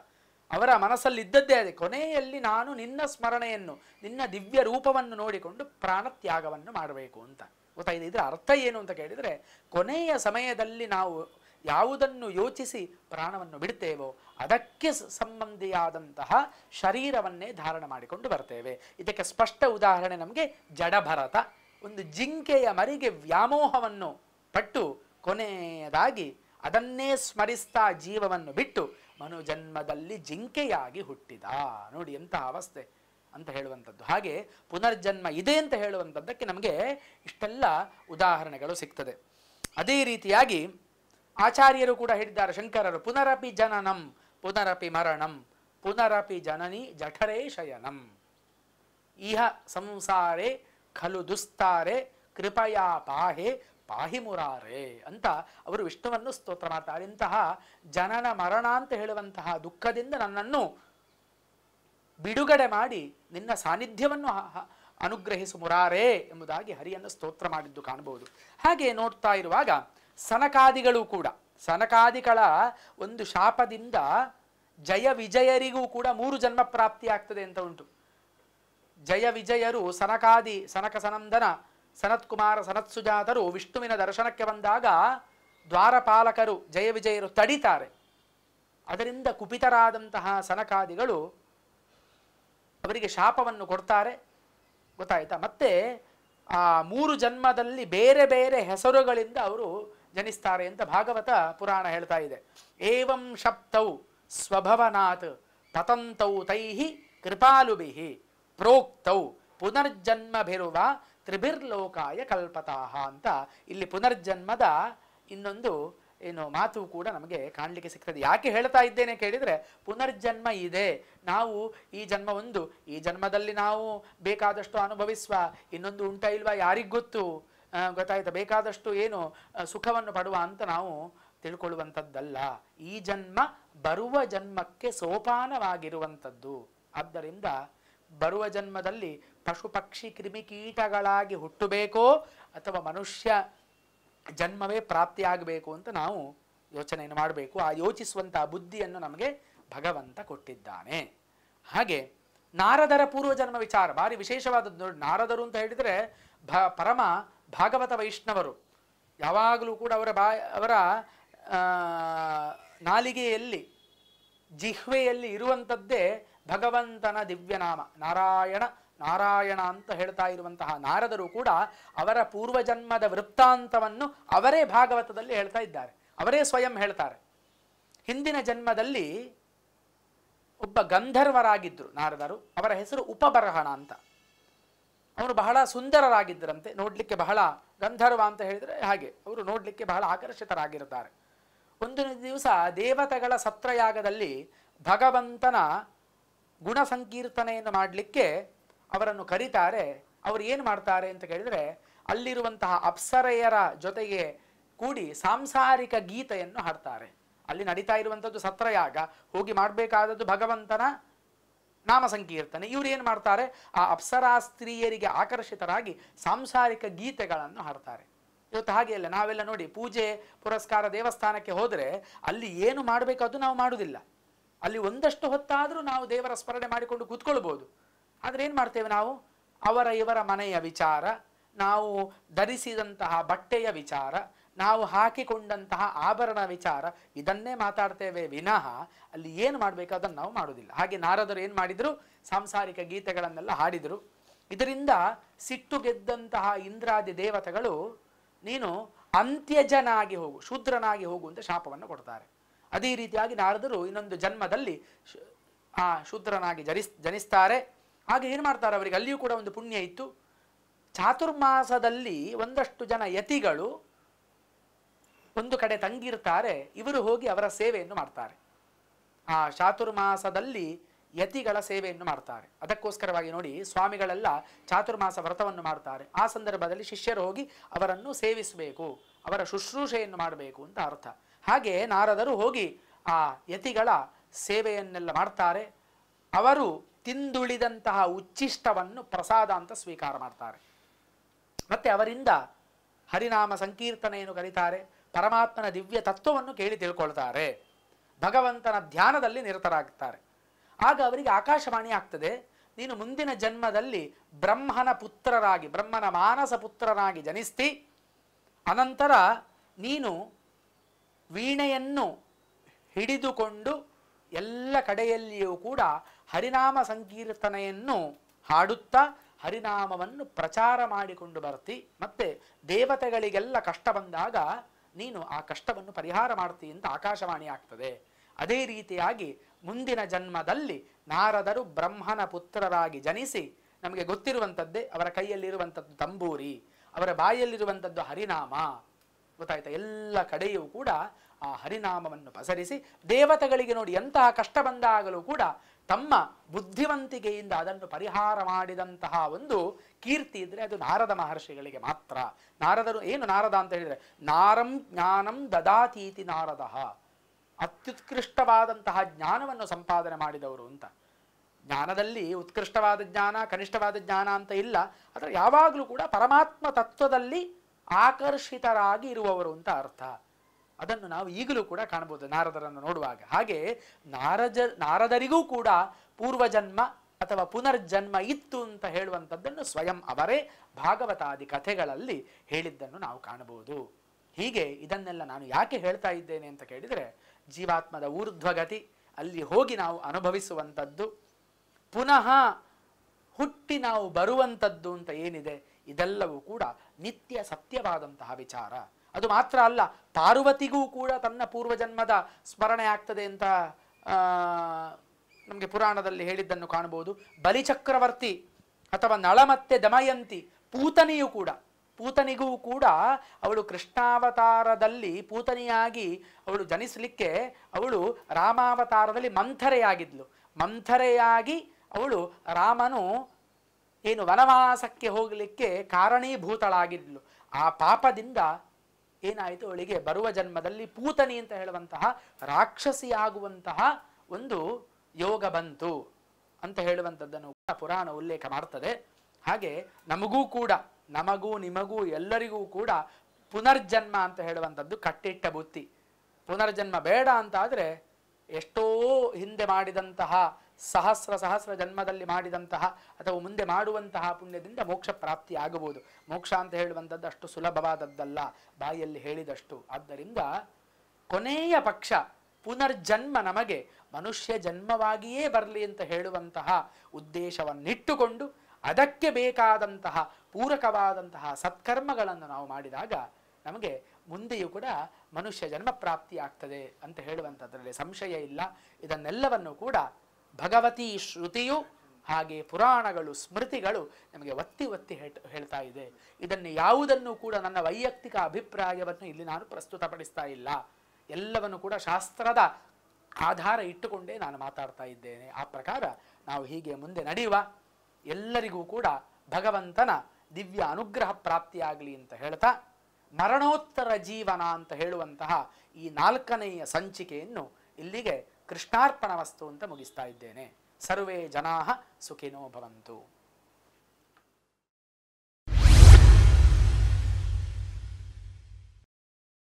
ಅವರ ಮನಸ್ಸಲ್ಲಿದ್ದದ್ದೇ ಅದೇ. ಕೊನೆಯಲ್ಲಿ ನಾನು ನಿನ್ನ ಸ್ಮರಣೆಯನ್ನು, ನಿನ್ನ ದಿವ್ಯ ರೂಪವನ್ನು ನೋಡಿಕೊಂಡು ಪ್ರಾಣತ್ಯಾಗವನ್ನು ಮಾಡಬೇಕು ಅಂತ. ಗೊತ್ತಾಗಿದೆ ಇದರ ಅರ್ಥ ಏನು ಅಂತ ಕೇಳಿದರೆ, ಕೊನೆಯ ಸಮಯದಲ್ಲಿ ನಾವು ಯಾವುದನ್ನು ಯೋಚಿಸಿ ಪ್ರಾಣವನ್ನು ಬಿಡುತ್ತೇವೋ ಅದಕ್ಕೆ ಸಂಬಂಧಿಯಾದಂತಹ ಶರೀರವನ್ನೇ ಧಾರಣ ಮಾಡಿಕೊಂಡು ಬರ್ತೇವೆ. ಇದಕ್ಕೆ ಸ್ಪಷ್ಟ ಉದಾಹರಣೆ ನಮಗೆ ಜಡಭರತ. ಒಂದು ಜಿಂಕೆಯ ಮರಿಗೆ ವ್ಯಾಮೋಹವನ್ನು ಪಟ್ಟು ಕೊನೆಯದಾಗಿ ಅದನ್ನೇ ಸ್ಮರಿಸ್ತಾ ಜೀವವನ್ನು ಬಿಟ್ಟು ಮನುಜನ್ಮದಲ್ಲಿ ಜಿಂಕೆಯಾಗಿ ಹುಟ್ಟಿದ. ನೋಡಿ ಎಂತಹ ಅವಸ್ಥೆ ಅಂತ ಹೇಳುವಂಥದ್ದು. ಹಾಗೆ ಪುನರ್ಜನ್ಮ ಇದೆ ಅಂತ ಹೇಳುವಂಥದ್ದಕ್ಕೆ ನಮಗೆ ಇಷ್ಟೆಲ್ಲ ಉದಾಹರಣೆಗಳು ಸಿಗ್ತದೆ. ಅದೇ ರೀತಿಯಾಗಿ ಆಚಾರ್ಯರು ಕೂಡ ಹೇಳಿದ್ದಾರೆ, ಶಂಕರರು, ಪುನರಪಿ ಜನನಂ, ಪುನರಪಿ ಮರಣಂ, ಪುನರಪಿ ಜನನಿ ಜಠರೇ ಶಯನಂ. ಇಹ ಸಂಸಾರೇ ಖಲು ದುಸ್ತಾರೆ, ಕೃಪಯಾ ಪಾಹೆ ಪಾಹಿ ಮುರಾರೆ ಅಂತ ಅವರು ವಿಷ್ಣುವನ್ನು ಸ್ತೋತ್ರ ಮಾಡ್ತಾರೆ. ಇಂತಹ ಜನನ ಮರಣ ಅಂತ ಹೇಳುವಂತಹ ದುಃಖದಿಂದ ನನ್ನನ್ನು ಬಿಡುಗಡೆ ಮಾಡಿ ನಿನ್ನ ಸಾನ್ನಿಧ್ಯವನ್ನು ಅನುಗ್ರಹಿಸು ಮುರಾರೆ ಎಂಬುದಾಗಿ ಹರಿಯನ್ನು ಸ್ತೋತ್ರ ಮಾಡಿದ್ದು ಕಾಣಬಹುದು. ಹಾಗೆ ನೋಡ್ತಾ ಇರುವಾಗ ಸನಕಾದಿಗಳು ಕೂಡ, ಸನಕಾದಿಗಳ ಒಂದು ಶಾಪದಿಂದ ಜಯ ವಿಜಯರಿಗೂ ಕೂಡ ಮೂರು ಜನ್ಮ ಪ್ರಾಪ್ತಿ ಆಗ್ತದೆ ಅಂತ ಉಂಟು. ಜಯ ವಿಜಯರು ಸನಕಾದಿ, ಸನಕ ಸನಂದನ ಸನತ್ಕುಮಾರ ಸನತ್ಸುಜಾತರು ವಿಷ್ಣುವಿನ ದರ್ಶನಕ್ಕೆ ಬಂದಾಗ ದ್ವಾರಪಾಲಕರು ಜಯ ವಿಜಯರು ತಡಿತಾರೆ. ಅದರಿಂದ ಕುಪಿತರಾದಂತಹ ಸನಕಾದಿಗಳು ಅವರಿಗೆ ಶಾಪವನ್ನು ಕೊಡ್ತಾರೆ. ಗೊತ್ತಾಯ್ತಾ? ಮತ್ತೆ ಆ ಮೂರು ಜನ್ಮದಲ್ಲಿ ಬೇರೆ ಬೇರೆ ಹೆಸರುಗಳಿಂದ ಅವರು ಜನಿಸ್ತಾರೆ ಅಂತ ಭಾಗವತ ಪುರಾಣ ಹೇಳ್ತಾ ಇದೆ. ಏವಂ ಶಪ್ತೌ ಸ್ವಭವನಾತ್ ತತಂತೌ ತೈಹಿ ಕೃಪಾಲುಬಿಹಿ ಪ್ರೋಕ್ತೌ ಪುನರ್ಜನ್ಮಭಿರುವ ತ್ರಿಭಿರ್ಲೋಕಾಯ ಕಲ್ಪತಾಹ ಅಂತ ಇಲ್ಲಿ ಪುನರ್ಜನ್ಮದ ಇನ್ನೊಂದು ಏನು ಮಾತು ಕೂಡ ನಮಗೆ ಕಾಣಲಿಕ್ಕೆ ಸಿಗ್ತದೆ. ಯಾಕೆ ಹೇಳ್ತಾ ಇದ್ದೇನೆ ಕೇಳಿದರೆ ಪುನರ್ಜನ್ಮ ಇದೆ. ನಾವು ಈ ಜನ್ಮ ಒಂದು ಈ ಜನ್ಮದಲ್ಲಿ ನಾವು ಬೇಕಾದಷ್ಟು ಅನುಭವಿಸುವ ಇನ್ನೊಂದು ಉಂಟ ಇಲ್ವಾ ಯಾರಿಗ್ ಗೊತ್ತು? ಆ, ಗೊತ್ತಾಯ್ತಾ? ಬೇಕಾದಷ್ಟು ಏನು ಸುಖವನ್ನು ಪಡುವ ಅಂತ ನಾವು ತಿಳ್ಕೊಳ್ಳುವಂಥದ್ದಲ್ಲ. ಈ ಜನ್ಮ ಬರುವ ಜನ್ಮಕ್ಕೆ ಸೋಪಾನವಾಗಿರುವಂಥದ್ದು. ಆದ್ದರಿಂದ ಬರುವ ಜನ್ಮದಲ್ಲಿ ಪಶು ಪಕ್ಷಿ ಕ್ರಿಮಿಕೀಟಗಳಾಗಿ ಹುಟ್ಟಬೇಕೋ ಅಥವಾ ಮನುಷ್ಯ ಜನ್ಮವೇ ಪ್ರಾಪ್ತಿಯಾಗಬೇಕು ಅಂತ ನಾವು ಯೋಚನೆಯನ್ನು ಮಾಡಬೇಕು. ಆ ಯೋಚಿಸುವಂತಹ ಬುದ್ಧಿಯನ್ನು ನಮಗೆ ಭಗವಂತ ಕೊಟ್ಟಿದ್ದಾನೆ. ಹಾಗೆ ನಾರದರ ಪೂರ್ವಜನ್ಮ ವಿಚಾರ, ಭಾರಿ ವಿಶೇಷವಾದದ್ದು ನಾರದರು ಅಂತ ಹೇಳಿದರೆ ಭ ಪರಮ ಭಾಗವತ ವೈಷ್ಣವರು ಯಾವಾಗಲೂ ಕೂಡ ಅವರ ಬಾ, ಅವರ ನಾಲಿಗೆಯಲ್ಲಿ, ಜಿಹ್ವೆಯಲ್ಲಿ ಇರುವಂಥದ್ದೇ ಭಗವಂತನ ದಿವ್ಯನಾಮ. ನಾರಾಯಣ ನಾರಾಯಣ ಅಂತ ಹೇಳ್ತಾ ಇರುವಂತಹ ನಾರದರು ಕೂಡ ಅವರ ಪೂರ್ವಜನ್ಮದ ವೃತ್ತಾಂತವನ್ನು ಅವರೇ ಭಾಗವತದಲ್ಲಿ ಹೇಳ್ತಾ ಇದ್ದಾರೆ. ಅವರೇ ಸ್ವಯಂ ಹೇಳ್ತಾರೆ. ಹಿಂದಿನ ಜನ್ಮದಲ್ಲಿ ಒಬ್ಬ ಗಂಧರ್ವರಾಗಿದ್ದರು ನಾರದರು. ಅವರ ಹೆಸರು ಉಪಬರಹಣ ಅಂತ. ಅವರು ಬಹಳ ಸುಂದರರಾಗಿದ್ದರಂತೆ. ನೋಡಲಿಕ್ಕೆ ಬಹಳ ಗಂಧರ್ವ ಅಂತ ಹೇಳಿದರೆ ಹಾಗೆ. ಅವರು ನೋಡಲಿಕ್ಕೆ ಬಹಳ ಆಕರ್ಷಿತರಾಗಿರುತ್ತಾರೆ. ಒಂದು ದಿವಸ ದೇವತೆಗಳ ಸತ್ರಯಾಗದಲ್ಲಿ ಭಗವಂತನ ಗುಣ ಸಂಕೀರ್ತನೆಯನ್ನು ಮಾಡಲಿಕ್ಕೆ ಅವರನ್ನು ಕರೀತಾರೆ. ಅವರು ಏನು ಮಾಡ್ತಾರೆ ಅಂತ ಕೇಳಿದರೆ ಅಲ್ಲಿರುವಂತಹ ಅಪ್ಸರೆಯರ ಜೊತೆಗೆ ಕೂಡಿ ಸಾಂಸಾರಿಕ ಗೀತೆಯನ್ನು ಹಾಡ್ತಾರೆ. ಅಲ್ಲಿ ನಡೀತಾ ಇರುವಂಥದ್ದು ಸತ್ರಯಾಗ. ಹೋಗಿ ಮಾಡಬೇಕಾದದ್ದು ಭಗವಂತನ ನಾಮ ಸಂಕೀರ್ತನೆ ಇವರು ಏನು ಮಾಡ್ತಾರೆ? ಆ ಅಪ್ಸರಾ ಸ್ತ್ರೀಯರಿಗೆ ಆಕರ್ಷಿತರಾಗಿ ಸಾಂಸಾರಿಕ ಗೀತೆಗಳನ್ನು ಹಾಡ್ತಾರೆ. ಇವತ್ತು ಹಾಗೆ ಅಲ್ಲ, ನಾವೆಲ್ಲ ನೋಡಿ ಪೂಜೆ, ಪುರಸ್ಕಾರ ದೇವಸ್ಥಾನಕ್ಕೆ ಹೋದರೆ ಅಲ್ಲಿ ಏನು ಮಾಡಬೇಕು ನಾವು ಮಾಡುವುದಿಲ್ಲ ಅಲ್ಲಿ ಒಂದಷ್ಟು ಹೊತ್ತಾದರೂ ನಾವು ದೇವರ ಸ್ಮರಣೆ ಮಾಡಿಕೊಂಡು ಕೂತ್ಕೊಳ್ಬೋದು. ಆದರೆ ಏನು ಮಾಡ್ತೇವೆ ನಾವು? ಅವರ ಇವರ ಮನೆಯ ವಿಚಾರ, ನಾವು ಧರಿಸಿದಂತಹ ಬಟ್ಟೆಯ ವಿಚಾರ ನಾವು ಹಾಕಿಕೊಂಡಂತಹ ಆಭರಣ ವಿಚಾರ ಇದನ್ನೇ ಮಾತಾಡ್ತೇವೆ ವಿನಃ ಅಲ್ಲಿ ಏನು ಮಾಡಬೇಕು ಅದನ್ನು ನಾವು ಮಾಡೋದಿಲ್ಲ ಹಾಗೆ ನಾರದರು ಏನು ಮಾಡಿದರು? ಸಾಂಸಾರಿಕ ಗೀತೆಗಳನ್ನೆಲ್ಲ ಹಾಡಿದರು. ಇದರಿಂದ ಸಿಟ್ಟು ಗೆದ್ದಂತಹ ಇಂದ್ರಾದಿ ದೇವತೆಗಳು ನೀನು ಅಂತ್ಯಜನಾಗಿ ಹೋಗು, ಶೂದ್ರನಾಗಿ ಹೋಗು ಅಂತ ಶಾಪವನ್ನು ಕೊಡ್ತಾರೆ. ಅದೇ ರೀತಿಯಾಗಿ ನಾರದರು ಇನ್ನೊಂದು ಜನ್ಮದಲ್ಲಿ ಆ ಶೂದ್ರನಾಗಿ ಜನಿಸ್, ಜನಿಸ್ತಾರೆ. ಹಾಗೆ ಏನು ಮಾಡ್ತಾರೆ? ಅವರಿಗೆ ಅಲ್ಲಿಯೂ ಕೂಡ ಒಂದು ಪುಣ್ಯ ಇತ್ತು. ಚಾತುರ್ಮಾಸದಲ್ಲಿ ಒಂದಷ್ಟು ಜನ ಯತಿಗಳು ಒಂದು ಕಡೆ ತಂಗಿರ್ತಾರೆ, ಇವರು ಹೋಗಿ ಅವರ ಸೇವೆಯನ್ನು ಮಾಡ್ತಾರೆ. ಆ ಚಾತುರ್ಮಾಸದಲ್ಲಿ ಯತಿಗಳ ಸೇವೆಯನ್ನು ಮಾಡ್ತಾರೆ. ಅದಕ್ಕೋಸ್ಕರವಾಗಿ ನೋಡಿ, ಸ್ವಾಮಿಗಳೆಲ್ಲ ಚಾತುರ್ಮಾಸ ವ್ರತವನ್ನು ಮಾಡ್ತಾರೆ. ಆ ಸಂದರ್ಭದಲ್ಲಿ ಶಿಷ್ಯರು ಹೋಗಿ ಅವರನ್ನು ಸೇವಿಸಬೇಕು, ಅವರ ಶುಶ್ರೂಷೆಯನ್ನು ಮಾಡಬೇಕು ಅಂತ ಅರ್ಥ. ಹಾಗೆ ನಾರದರು ಹೋಗಿ ಆ ಯತಿಗಳ ಸೇವೆಯನ್ನೆಲ್ಲ ಮಾಡ್ತಾರೆ. ಅವರು ತಿಂದುಳಿದಂತಹ ಉಚ್ಚಿಷ್ಟವನ್ನು ಪ್ರಸಾದ ಅಂತ ಸ್ವೀಕಾರ ಮಾಡ್ತಾರೆ. ಮತ್ತೆ ಅವರಿಂದ ಹರಿನಾಮ ಸಂಕೀರ್ತನೆಯನ್ನು ಕರೀತಾರೆ. ಪರಮಾತ್ಮನ ದಿವ್ಯ ತತ್ವವನ್ನು ಕೇಳಿ ತಿಳ್ಕೊಳ್ತಾರೆ. ಭಗವಂತನ ಧ್ಯಾನದಲ್ಲಿ ನಿರತರಾಗುತ್ತಾರೆ ಆಗ ಅವರಿಗೆ ಆಕಾಶವಾಣಿ ಆಗ್ತದೆ, ನೀನು ಮುಂದಿನ ಜನ್ಮದಲ್ಲಿ ಬ್ರಹ್ಮನ ಪುತ್ರರಾಗಿ, ಬ್ರಹ್ಮನ ಮಾನಸ ಪುತ್ರರಾಗಿ ಜನಿಸ್ತಿ, ಅನಂತರ ನೀನು ವೀಣೆಯನ್ನು ಹಿಡಿದುಕೊಂಡು ಎಲ್ಲ ಕಡೆಯಲ್ಲಿಯೂ ಕೂಡ ಹರಿನಾಮ ಸಂಕೀರ್ತನೆಯನ್ನು ಹಾಡುತ್ತಾ, ಹರಿನಾಮವನ್ನು ಪ್ರಚಾರ ಮಾಡಿಕೊಂಡು ಬರ್ತಿ. ಮತ್ತೆ ದೇವತೆಗಳಿಗೆಲ್ಲ ಕಷ್ಟ ಬಂದಾಗ ನೀನು ಆ ಕಷ್ಟವನ್ನು ಪರಿಹಾರ ಮಾಡ್ತೀ ಅಂತ ಆಕಾಶವಾಣಿ ಆಗ್ತದೆ. ಅದೇ ರೀತಿಯಾಗಿ ಮುಂದಿನ ಜನ್ಮದಲ್ಲಿ ನಾರದರು ಬ್ರಹ್ಮನ ಪುತ್ರರಾಗಿ ಜನಿಸಿ ನಮಗೆ ಗೊತ್ತಿರುವಂಥದ್ದೇ ಅವರ ಕೈಯಲ್ಲಿರುವಂಥದ್ದು ತಂಬೂರಿ, ಅವರ ಬಾಯಲ್ಲಿರುವಂಥದ್ದು ಹರಿನಾಮ. ಗೊತ್ತಾಯ್ತಾ? ಎಲ್ಲ ಕಡೆಯೂ ಕೂಡ ಆ ಹರಿನಾಮವನ್ನು ಪಸರಿಸಿ ದೇವತೆಗಳಿಗೆ ನೋಡಿ ಎಂತಹ ಕಷ್ಟ ಬಂದಾಗಲೂ ಕೂಡ ತಮ್ಮ ಬುದ್ಧಿವಂತಿಕೆಯಿಂದ ಅದನ್ನು ಪರಿಹಾರ ಮಾಡಿದಂತಹ ಒಂದು ಕೀರ್ತಿ ಇದ್ರೆ ಅದು ನಾರದ ಮಹರ್ಷಿಗಳಿಗೆ ಮಾತ್ರ. ನಾರದರು ಏನು ನಾರದ ಅಂತ ಹೇಳಿದರೆ, ನಾರಂ ಜ್ಞಾನಂ ದದಾತೀತಿ ನಾರದ. ಅತ್ಯುತ್ಕೃಷ್ಟವಾದಂತಹ ಜ್ಞಾನವನ್ನು ಸಂಪಾದನೆ ಮಾಡಿದವರು ಅಂತ. ಜ್ಞಾನದಲ್ಲಿ ಉತ್ಕೃಷ್ಟವಾದ ಜ್ಞಾನ, ಕನಿಷ್ಠವಾದ ಜ್ಞಾನ ಅಂತ ಇಲ್ಲ. ಆದರೆ ಯಾವಾಗಲೂ ಕೂಡ ಪರಮಾತ್ಮ ತತ್ವದಲ್ಲಿ ಆಕರ್ಷಿತರಾಗಿ ಇರುವವರು ಅಂತ ಅರ್ಥ. ಅದನ್ನು ನಾವು ಈಗಲೂ ಕೂಡ ಕಾಣಬಹುದು ನಾರದರನ್ನು ನೋಡುವಾಗ. ಹಾಗೆ ನಾರಜ, ನಾರದರಿಗೂ ಕೂಡ ಪೂರ್ವಜನ್ಮ ಅಥವಾ ಪುನರ್ಜನ್ಮ ಇತ್ತು ಅಂತ ಹೇಳುವಂಥದ್ದನ್ನು ಸ್ವಯಂ ಅವರೇ ಭಾಗವತಾದಿ ಕಥೆಗಳಲ್ಲಿ ಹೇಳಿದ್ದನ್ನು ನಾವು ಕಾಣಬಹುದು. ಹೀಗೆ ಇದನ್ನೆಲ್ಲ ನಾನು ಯಾಕೆ ಹೇಳ್ತಾ ಇದ್ದೇನೆ ಅಂತ ಕೇಳಿದರೆ, ಜೀವಾತ್ಮದ ಊರ್ಧ್ವಗತಿ, ಅಲ್ಲಿ ಹೋಗಿ ನಾವು ಅನುಭವಿಸುವಂಥದ್ದು, ಪುನಃ ಹುಟ್ಟಿ ನಾವು ಬರುವಂಥದ್ದು ಅಂತ ಏನಿದೆ, ಇದೆಲ್ಲವೂ ಕೂಡ ನಿತ್ಯ ಸತ್ಯವಾದಂತಹ ವಿಚಾರ. ಅದು ಮಾತ್ರ ಅಲ್ಲ, ಪಾರ್ವತಿಗೂ ಕೂಡ ತನ್ನ ಪೂರ್ವಜನ್ಮದ ಸ್ಮರಣೆ ಆಗ್ತದೆ ಅಂತ ನಮಗೆ ಪುರಾಣದಲ್ಲಿ ಹೇಳಿದ್ದನ್ನು ಕಾಣಬಹುದು. ಬಲಿಚಕ್ರವರ್ತಿ ಅಥವಾ ನಳ ಮತ್ತೆ ದಮಯಂತಿ ಪೂತನಿಯೂ ಕೂಡ, ಪೂತನಿಗೂ ಕೂಡ ಅವಳು ಕೃಷ್ಣಾವತಾರದಲ್ಲಿ ಪೂತನಿಯಾಗಿ ಅವಳು ಜನಿಸಲಿಕ್ಕೆ ಅವಳು ರಾಮಾವತಾರದಲ್ಲಿ ಮಂಥರೆಯಾಗಿದ್ಲು. ಮಂಥರೆಯಾಗಿ ಅವಳು ರಾಮನು ಏನು ವನವಾಸಕ್ಕೆ ಹೋಗಲಿಕ್ಕೆ ಕಾರಣೀಭೂತಳಾಗಿದ್ಲು. ಆ ಪಾಪದಿಂದ ಏನಾಯಿತು ಅವಳಿಗೆ? ಬರುವ ಜನ್ಮದಲ್ಲಿ ಪೂತನಿ ಅಂತ ಹೇಳುವಂತಹ ರಾಕ್ಷಸಿಯಾಗುವಂತಹ ಒಂದು ಯೋಗ ಬಂತು ಅಂತ ಹೇಳುವಂಥದ್ದನ್ನು ಪುರಾಣ ಉಲ್ಲೇಖ ಮಾಡ್ತದೆ. ಹಾಗೆ ನಮಗೂ ಕೂಡ, ನಮಗೂ ನಿಮಗೂ ಎಲ್ಲರಿಗೂ ಕೂಡ ಪುನರ್ಜನ್ಮ ಅಂತ ಹೇಳುವಂಥದ್ದು ಕಟ್ಟಿಟ್ಟ ಬುತ್ತಿ. ಪುನರ್ಜನ್ಮ ಬೇಡ ಅಂತ ಆದರೆ ಎಷ್ಟೋ ಹಿಂದೆ ಮಾಡಿದಂತಹ ಸಹಸ್ರ ಸಹಸ್ರ ಜನ್ಮದಲ್ಲಿ ಮಾಡಿದಂತಹ ಅಥವಾ ಮುಂದೆ ಮಾಡುವಂತಹ ಪುಣ್ಯದಿಂದ ಮೋಕ್ಷ ಪ್ರಾಪ್ತಿ ಆಗಬಹುದು. ಮೋಕ್ಷ ಅಂತ ಹೇಳುವಂಥದ್ದು ಅಷ್ಟು ಸುಲಭವಾದದ್ದಲ್ಲ. ಬಾಯಲ್ಲಿ ಹೇಳಿದಷ್ಟು. ಆದ್ದರಿಂದ ಕೊನೆಯ ಪಕ್ಷ ಪುನರ್ಜನ್ಮ ನಮಗೆ ಮನುಷ್ಯ ಜನ್ಮವಾಗಿಯೇ ಬರಲಿ ಅಂತ ಹೇಳುವಂತಹ ಉದ್ದೇಶವನ್ನಿಟ್ಟುಕೊಂಡು ಅದಕ್ಕೆ ಬೇಕಾದಂತಹ ಪೂರಕವಾದಂತಹ ಸತ್ಕರ್ಮಗಳನ್ನು ನಾವು ಮಾಡಿದಾಗ ನಮಗೆ ಮುಂದೆಯೂ ಕೂಡ ಮನುಷ್ಯ ಜನ್ಮ ಪ್ರಾಪ್ತಿ ಆಗ್ತದೆ ಅಂತ ಹೇಳುವಂಥದ್ರಲ್ಲಿ ಸಂಶಯ ಇಲ್ಲ. ಇದನ್ನೆಲ್ಲವನ್ನು ಕೂಡ ಭಗವತಿ ಶ್ರುತಿಯು ಹಾಗೆ ಪುರಾಣಗಳು, ಸ್ಮೃತಿಗಳು ನಮಗೆ ಒತ್ತಿ ಒತ್ತಿ ಹೇಳ್- ಹೇಳ್ತಾ ಇದೆ. ಇದನ್ನು ಯಾವುದನ್ನು ಕೂಡ ನನ್ನ ವೈಯಕ್ತಿಕ ಅಭಿಪ್ರಾಯವನ್ನು ಇಲ್ಲಿ ನಾನು ಪ್ರಸ್ತುತಪಡಿಸ್ತಾ ಇಲ್ಲ. ಎಲ್ಲವನ್ನು ಕೂಡ ಶಾಸ್ತ್ರದ ಆಧಾರ ಇಟ್ಟುಕೊಂಡೇ ನಾನು ಮಾತಾಡ್ತಾ ಇದ್ದೇನೆ. ಆ ಪ್ರಕಾರ ನಾವು ಹೀಗೆ ಮುಂದೆ ನಡೆಯುವ ಎಲ್ಲರಿಗೂ ಕೂಡ ಭಗವಂತನ ದಿವ್ಯ ಅನುಗ್ರಹ ಪ್ರಾಪ್ತಿಯಾಗಲಿ ಅಂತ ಹೇಳ್ತಾ, ಮರಣೋತ್ತರ ಜೀವನ ಅಂತ ಹೇಳುವಂತಹ ಈ ನಾಲ್ಕನೆಯ ಸಂಚಿಕೆಯನ್ನು ಇಲ್ಲಿಗೆ ಕೃಷ್ಣಾರ್ಪಣ ವಸ್ತು ಅಂತ ಮುಗಿಸ್ತಾ ಇದ್ದೇನೆ. ಸರ್ವೇ ಜನಾ ಸುಖಿನೋ ಭವಂತು.